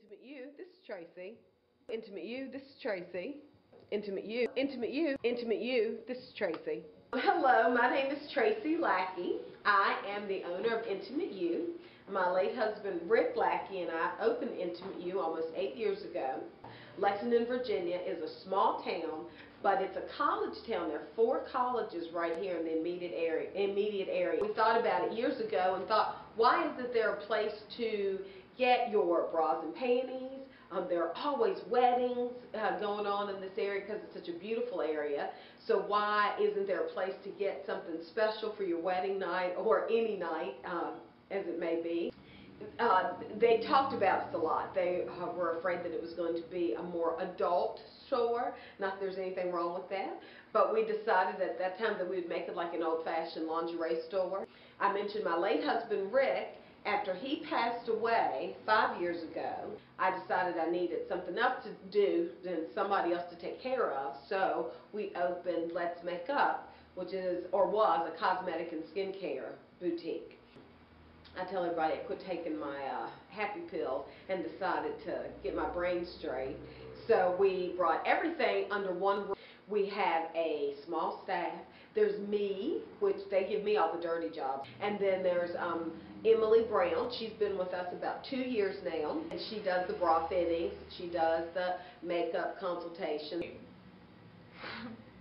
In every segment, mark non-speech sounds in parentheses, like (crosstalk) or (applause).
Intimate U, this is Tracey. Intimate U, this is Tracey. Intimate U, intimate U, intimate U, this is Tracey. Hello, my name is Tracey Lackey. I am the owner of Intimate U. My late husband Rick Lackey and I opened Intimate U almost eight years ago. Lexington, Virginia is a small town, but it's a college town. There are four colleges right here in the immediate area. Immediate area. We thought about it years ago and thought, why isn't there a place to get your bras and panties? Um, there are always weddings uh, going on in this area because it's such a beautiful area. So why isn't there a place to get something special for your wedding night or any night, um, as it may be? Uh, they talked about this a lot. They uh, were afraid that it was going to be a more adult store. Not that there's anything wrong with that. But we decided at that time that we would make it like an old-fashioned lingerie store. I mentioned my late husband, Rick, after he passed away five years ago, I decided I needed something else to do than somebody else to take care of. So we opened Let's Make Up, which is, or was, a cosmetic and skincare boutique. I tell everybody I quit taking my uh, happy pill and decided to get my brain straight. So we brought everything under one roof. We have a small staff. There's me, which they give me all the dirty jobs. And then there's um, Emily Brown. She's been with us about two years now. And she does the bra fittings. She does the makeup consultation.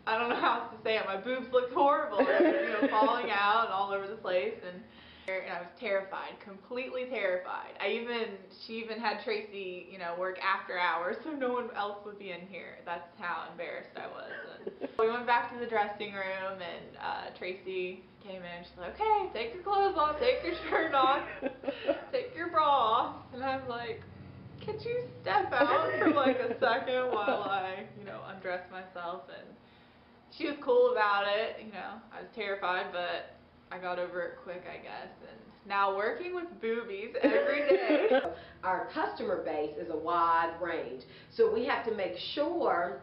I don't know how else to say it. My boobs looked horrible. You know, falling out all over the place. And and I was terrified, completely terrified. I even, she even had Tracey, you know, work after hours (laughs) so no one else would be in here. That's how embarrassed I was. And (laughs) we went back to the dressing room and uh, Tracey came in she's like, okay, take your clothes off, take your shirt off, (laughs) take your bra off. And I was like, could you step out for like a second while I, you know, undress myself? And she was cool about it, you know, I was terrified, but I got over it quick, I guess. And now working with boobies every day. (laughs) our customer base is a wide range. So we have to make sure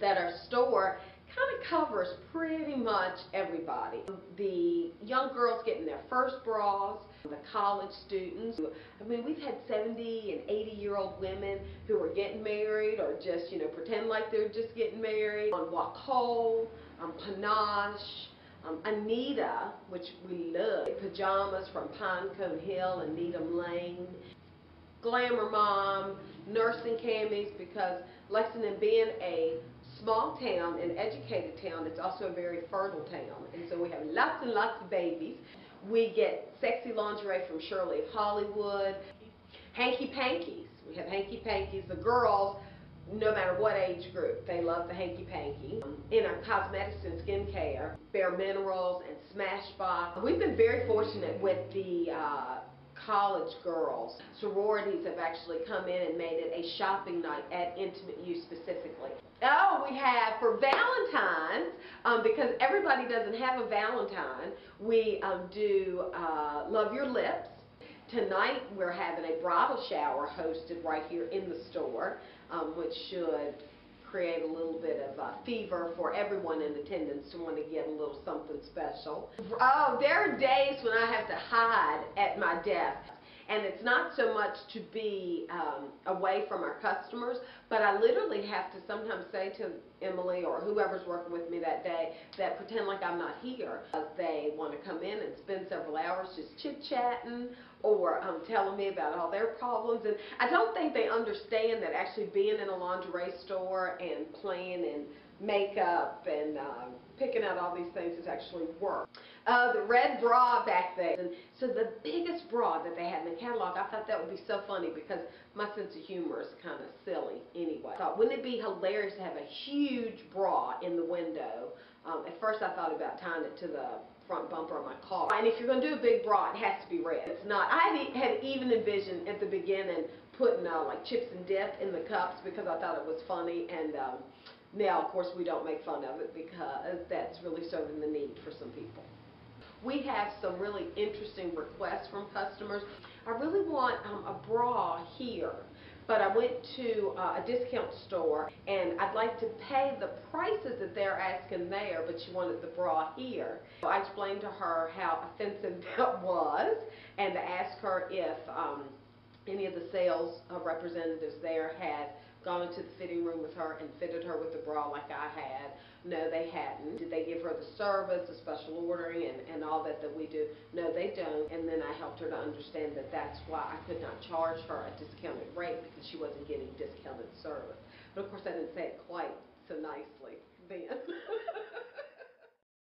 that our store kind of covers pretty much everybody. The young girls getting their first bras, the college students. I mean, we've had 70 and 80 year old women who are getting married or just, you know, pretend like they're just getting married on Wacoal, on Panache, um, Anita, which we love, pajamas from Pinecone Hill and Needham Lane, Glamour Mom, nursing camis because Lexington being a small town, an educated town, it's also a very fertile town. And so we have lots and lots of babies. We get sexy lingerie from Shirley of Hollywood. Hanky Pankies. We have Hanky Pankies. The girls no matter what age group. They love the hanky panky. In our cosmetics and skincare, Bare Minerals and Smashbox. We've been very fortunate with the uh, college girls. Sororities have actually come in and made it a shopping night at Intimate U specifically. Oh, we have for Valentine's, um, because everybody doesn't have a Valentine, we um, do uh, Love Your Lips. Tonight we're having a bridal shower hosted right here in the store, which should create a little bit of a fever for everyone in attendance to want to get a little something special. Oh, there are days when I have to hide at my desk and it's not so much to be um, away from our customers, but I literally have to sometimes say to Emily or whoever's working with me that day that pretend like I'm not here. They want to come in and spend several hours just chit-chatting or um, telling me about all their problems. And I don't think they understand that actually being in a lingerie store and playing and makeup and uh, picking out all these things is actually work. Uh, the red bra back there. And so the biggest bra that they had in the catalog, I thought that would be so funny because my sense of humor is kind of silly anyway. I thought, wouldn't it be hilarious to have a huge bra in the window? Um, at first I thought about tying it to the front bumper of my car. And if you're going to do a big bra, it has to be red. It's not. I had even envisioned at the beginning putting uh, like chips and dip in the cups because I thought it was funny and um, now, of course, we don't make fun of it because that's really serving the need for some people. We have some really interesting requests from customers. I really want um, a bra here, but I went to uh, a discount store and I'd like to pay the prices that they're asking there, but she wanted the bra here. So I explained to her how offensive (laughs) that was and to ask her if um, any of the sales representatives there had gone into the fitting room with her and fitted her with the bra like I had. No, they hadn't. Did they give her the service, the special ordering, and, and all that that we do? No, they don't. And then I helped her to understand that that's why I could not charge her a discounted rate because she wasn't getting discounted service. But of course, I didn't say it quite so nicely then. (laughs)